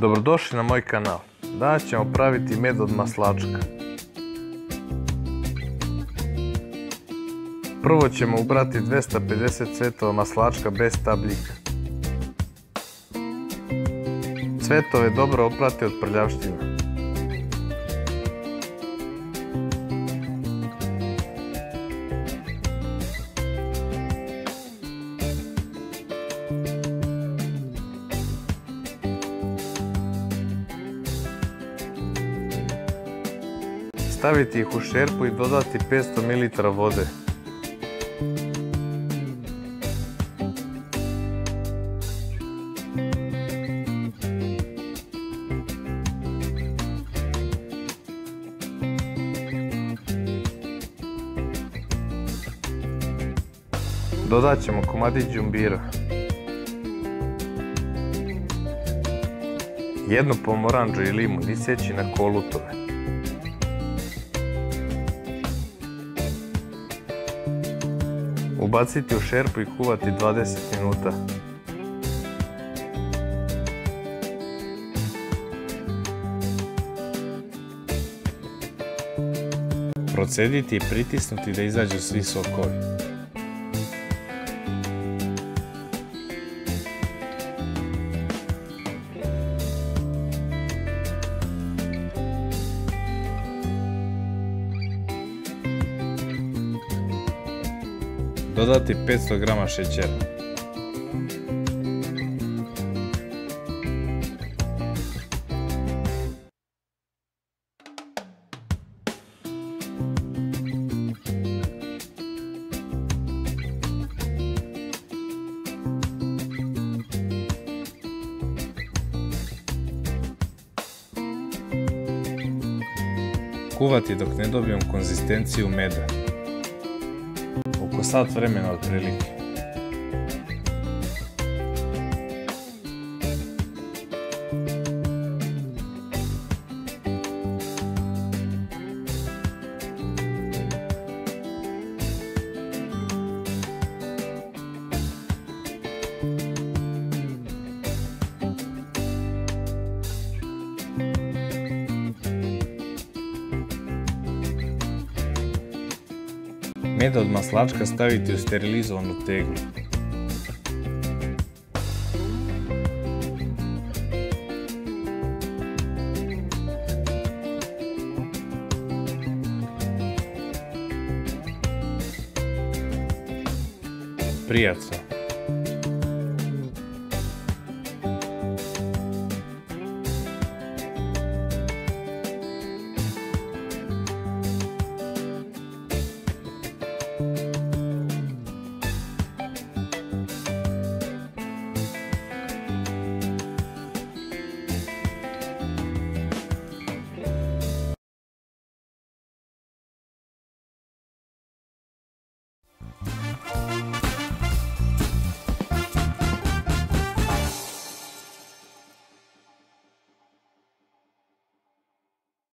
Dobrodošli na moj kanal. Danas ćemo praviti med od maslačka. Prvo ćemo ubrati 250 cvetova maslačka bez tabljika. Cvetove dobro oprati od prljavština. Staviti ih u šerpu i dodati 500 ml vode. Dodat ćemo komadić džumbira. Jednu pomoranđu i limun isjeći na kolutove. Ubaciti u šerpu i kuvati 20 minuta. Procediti i pritisnuti da izađu svi sokovi. Dodati 500 g šećera. Kuvati dok ne dobijem konzistenciju meda Costato 3 minut otprilike. Med od maslačka staviti u sterilizovanu teglu. Prijaco.